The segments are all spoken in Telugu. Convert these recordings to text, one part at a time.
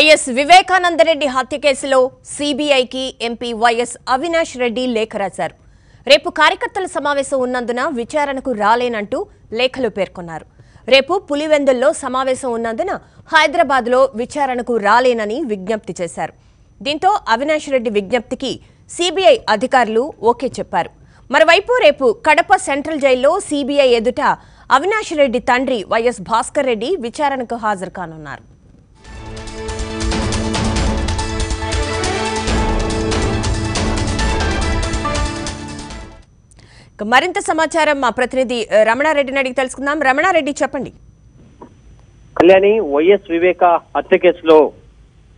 వైఎస్ వివేకానందరెడ్డి హత్య కేసులో సీబీఐకి ఎంపీ వైఎస్ అవినాష్ రెడ్డి లేఖ రాశారు. రేపు కార్యకర్తల సమావేశం ఉన్నందున విచారణకు రాలేనంటూ లేఖలు పేర్కొన్నారు. రేపు పులివెందుల్లో సమావేశం ఉన్నందున హైదరాబాద్లో విచారణకు రాలేనని విజ్ఞప్తి చేశారు. దీంతో అవినాష్ రెడ్డి విజ్ఞప్తికి సీబీఐ అధికారులు ఓకే చెప్పారు. మరోవైపు రేపు కడప సెంట్రల్ జైల్లో సీబీఐ ఎదుట అవినాష్ రెడ్డి తండ్రి వైఎస్ భాస్కర్ రెడ్డి విచారణకు హాజరు కానున్నారు. మరింత సమాచారం మా ప్రతినిధి రమణారెడ్డిని అడిగి తెలుసుకుందాం. రమణారెడ్డి చెప్పండి. కళ్యాణి వైఎస్ వివేక హత్య కేసులో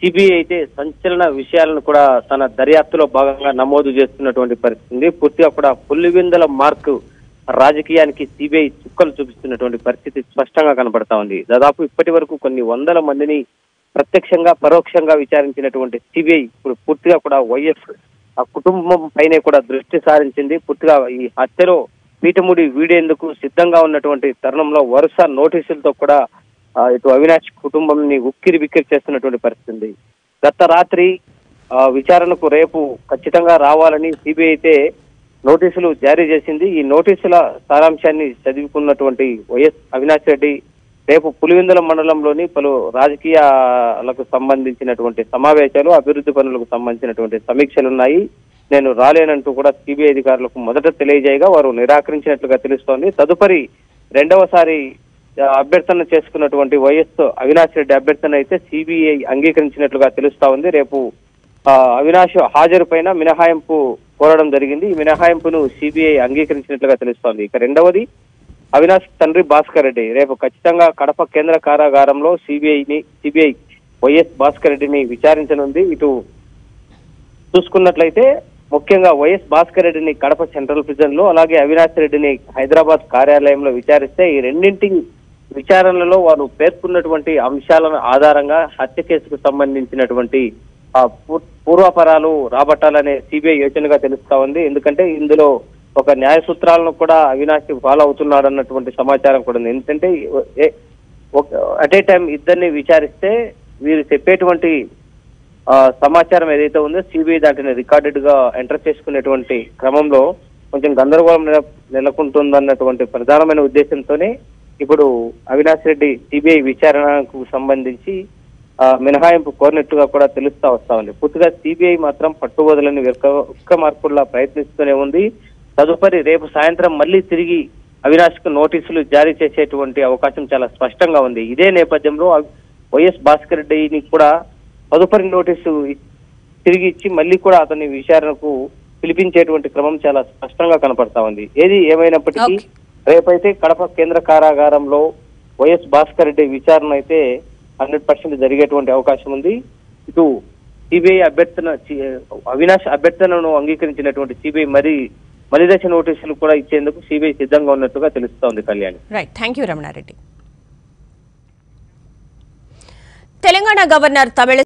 సిబిఐ అయితే సంచలన విషయాలను కూడా తన దర్యాప్తులో భాగంగా నమోదు చేస్తున్నటువంటి పరిస్థితి పూర్తిగా కూడా పుల్లివిందల మార్క్ రాజకీయానికి సిబిఐ చుక్కలు చూపిస్తున్నటువంటి పరిస్థితి స్పష్టంగా కనబడతా ఉంది. దాదాపు ఇప్పటి వరకు కొన్ని వందల మందిని ప్రత్యక్షంగా పరోక్షంగా విచారించినటువంటి సిబిఐ ఇప్పుడు పూర్తిగా కూడా వైఎస్ ఆ కుటుంబం పైనే కూడా దృష్టి సారించింది. పూర్తిగా ఈ హత్యలో పీఠముడి వీడేందుకు సిద్ధంగా ఉన్నటువంటి తరుణంలో వరుస నోటీసులతో కూడా ఇటు అవినాష్ కుటుంబంని ఉక్కిరి బిక్కిరి చేస్తున్నటువంటి పరిస్థితి గత రాత్రి ఆ, విచారణకు రేపు ఖచ్చితంగా రావాలని సిబిఐ అయితే నోటీసులు జారీ చేసింది. ఈ నోటీసుల సారాంశాన్ని చదువుకున్నటువంటి వైఎస్ అవినాష్ రెడ్డి రేపు పులివెందుల మండలంలోని పలు రాజకీయాలకు సంబంధించినటువంటి సమావేశాలు అభివృద్ధి పనులకు సంబంధించినటువంటి సమీక్షలు ఉన్నాయి నేను రాలేనంటూ కూడా సిబిఐ అధికారులకు మొదట తెలియజేయగా వారు నిరాకరించినట్లుగా తెలుస్తోంది. తదుపరి రెండవసారి అభ్యర్థన చేసుకున్నటువంటి వైఎస్ అవినాష్ రెడ్డి అభ్యర్థన అయితే సిబిఐ అంగీకరించినట్లుగా తెలుస్తా ఉంది. రేపు అవినాష్ హాజరు పైన మినహాయింపు కోరడం జరిగింది. ఈ మినహాయింపును సిబిఐ అంగీకరించినట్లుగా తెలుస్తోంది. ఇక రెండవది అవినాష్ తండ్రి భాస్కర్ రెడ్డి. రేపు ఖచ్చితంగా కడప కేంద్ర కారాగారంలో సిబిఐని సిబిఐ వైఎస్ భాస్కర్ రెడ్డిని విచారించనుంది. ఇటు చూసుకున్నట్లయితే ముఖ్యంగా వైఎస్ భాస్కర్ రెడ్డిని కడప సెంట్రల్ ప్రిజన్లో అలాగే అవినాష్ రెడ్డిని హైదరాబాద్ కార్యాలయంలో విచారిస్తే ఈ రెండింటి విచారణలో వారు పేర్కొన్నటువంటి అంశాల ఆధారంగా హత్య కేసుకు సంబంధించినటువంటి పూర్వాపరాలు రాబట్టాలనే సిబిఐ యోచనగా తెలుస్తా ఉంది. ఎందుకంటే ఇందులో ఒక న్యాయ సూత్రాలను కూడా అవినాష్ ఫాలో అవుతున్నాడు అన్నటువంటి సమాచారం కూడా ఉంది. ఎందుకంటే అట్ ఏ టైం ఇద్దరిని విచారిస్తే వీరు చెప్పేటువంటి సమాచారం ఏదైతే ఉందో సిబిఐ దాటిని రికార్డెడ్గా ఎంటర్ చేసుకునేటువంటి క్రమంలో కొంచెం గందరగోళం నెలకొంటుందన్నటువంటి ప్రధానమైన ఉద్దేశంతోనే ఇప్పుడు అవినాష్ రెడ్డి సిబిఐ విచారణకు సంబంధించి మినహాయింపు కోరినట్టుగా కూడా తెలుస్తా వస్తా ఉంది. పూర్తిగా సిబిఐ మాత్రం పట్టుబోదలని ఒక్క మార్పుల్లా ప్రయత్నిస్తూనే ఉంది. తదుపరి రేపు సాయంత్రం మళ్ళీ తిరిగి అవినాష్కు నోటీసులు జారీ చేసేటువంటి అవకాశం చాలా స్పష్టంగా ఉంది. ఇదే నేపథ్యంలో వైఎస్ భాస్కర్ రెడ్డిని కూడా తదుపరి నోటీసు తిరిగి ఇచ్చి మళ్ళీ కూడా అతని విచారణకు పిలిపించేటువంటి క్రమం చాలా స్పష్టంగా కనపడతా ఉంది. ఏది ఏమైనప్పటికీ. రేపైతే కడప కేంద్ర కారాగారంలో వైఎస్ భాస్కర్ రెడ్డి విచారణ అయితే హండ్రెడ్ పర్సెంట్ జరిగేటువంటి అవకాశం ఉంది. ఇటు సిబిఐ అభ్యర్థన అవినాష్ అభ్యర్థనను అంగీకరించినటువంటి సిబిఐ మరి మళ్ళీ దశ నోటీసులు కూడా ఇచ్చేందుకు సిబిఐ సిద్ధంగా ఉన్నట్టుగా తెలుస్తోంది Kalyani. Right thank you Ramana Reddy Telangana governor Tamil